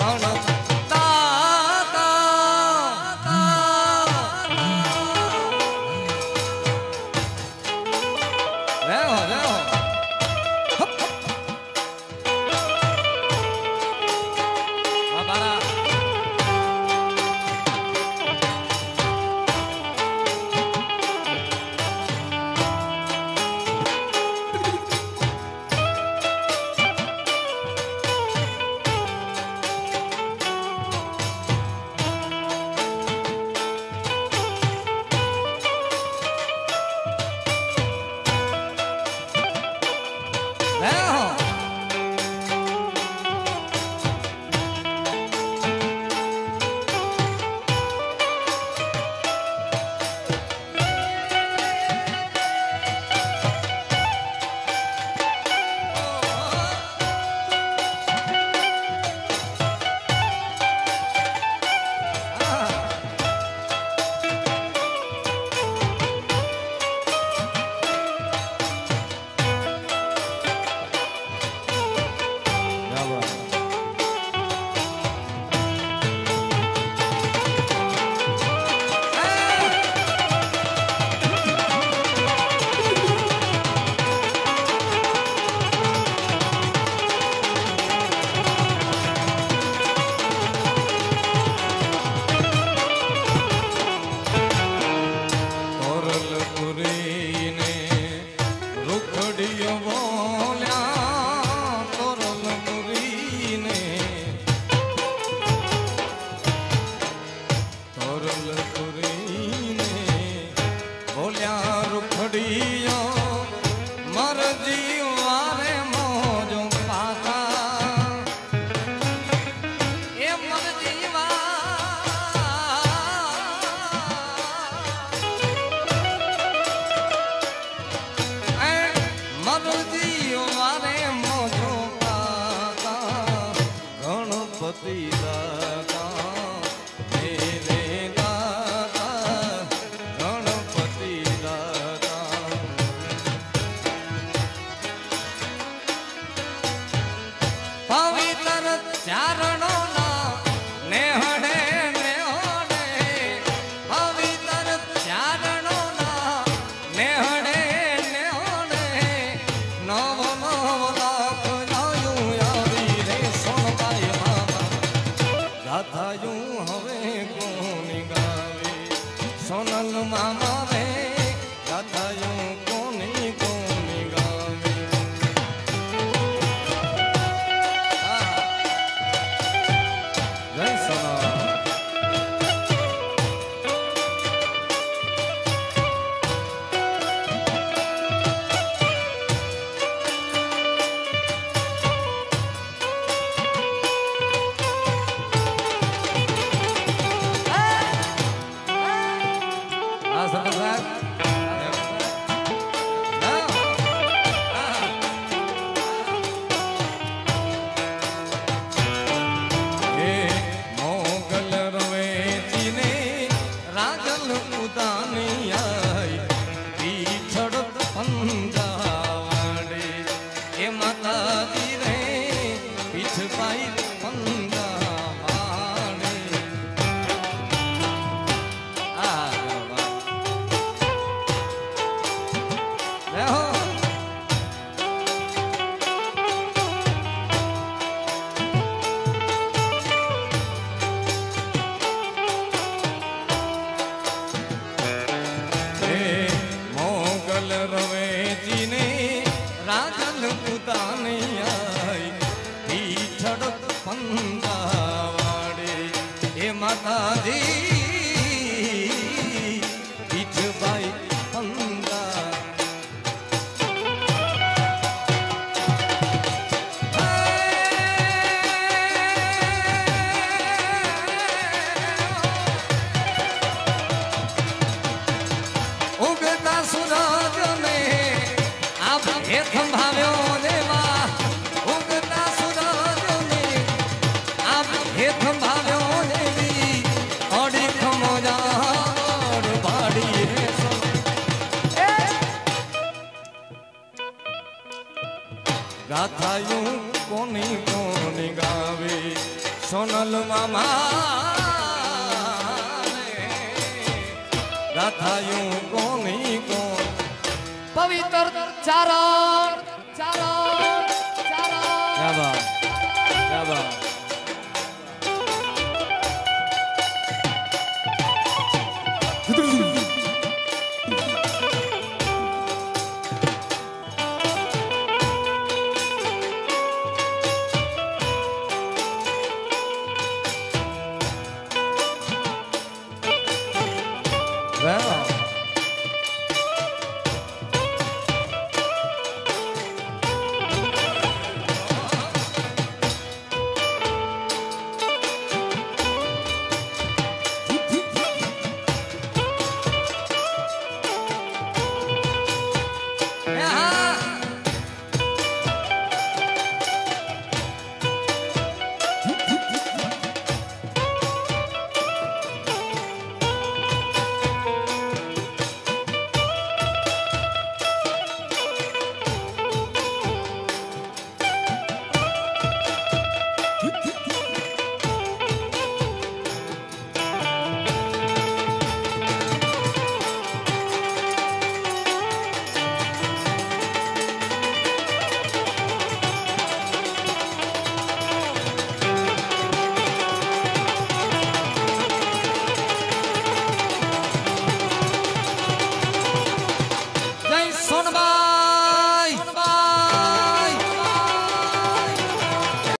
Ravan Sonal Rajal ઉદાની Maria. ગાથાયું કોની કોની ગાવે? સોનલ મામા ગાથાયું કોની કોણ પવિત્ર ચારણ